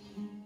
Mm-hmm.